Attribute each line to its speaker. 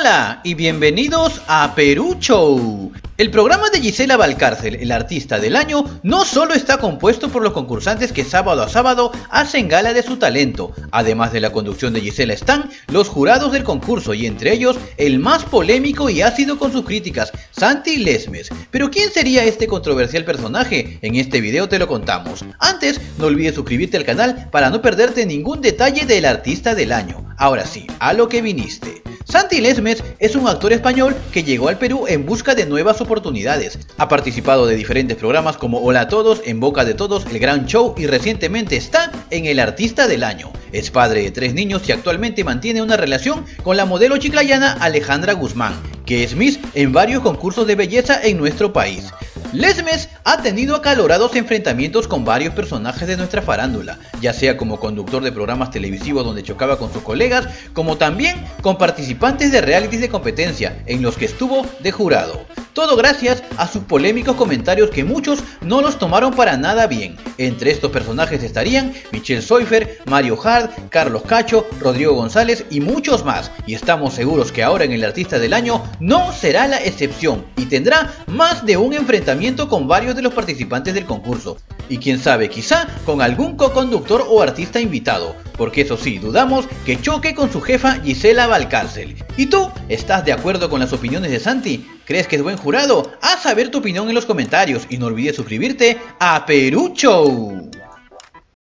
Speaker 1: Hola y bienvenidos a Perú Show. El programa de Gisela Valcárcel, el artista del año, no solo está compuesto por los concursantes que sábado a sábado hacen gala de su talento, además de la conducción de Gisela están los jurados del concurso y entre ellos el más polémico y ácido con sus críticas, Santi Lesmes. Pero ¿quién sería este controversial personaje? En este video te lo contamos. Antes, no olvides suscribirte al canal para no perderte ningún detalle del artista del año. Ahora sí, a lo que viniste. Santi Lesmes es un actor español que llegó al Perú en busca de nuevas oportunidades. Ha participado de diferentes programas como Hola a Todos, En Boca de Todos, El Gran Show y recientemente está en El Artista del Año. Es padre de tres niños y actualmente mantiene una relación con la modelo chiclayana Alejandra Guzmán, que es Miss en varios concursos de belleza en nuestro país. Lesmes ha tenido acalorados enfrentamientos con varios personajes de nuestra farándula, ya sea como conductor de programas televisivos donde chocaba con sus colegas, como también con participantes de realities de competencia en los que estuvo de jurado. Todo gracias a sus polémicos comentarios que muchos no los tomaron para nada bien. Entre estos personajes estarían Michelle Soifer, Mario Hart, Carlos Cacho, Rodrigo González y muchos más. Y estamos seguros que ahora en el Artista del Año no será la excepción y tendrá más de un enfrentamiento con varios de los participantes del concurso. Y quién sabe, quizá con algún co-conductor o artista invitado, porque eso sí, dudamos que choque con su jefa Gisela Valcárcel. ¿Y tú? ¿Estás de acuerdo con las opiniones de Santi? ¿Crees que es buen jurado? Haz saber tu opinión en los comentarios y no olvides suscribirte a Perú Show.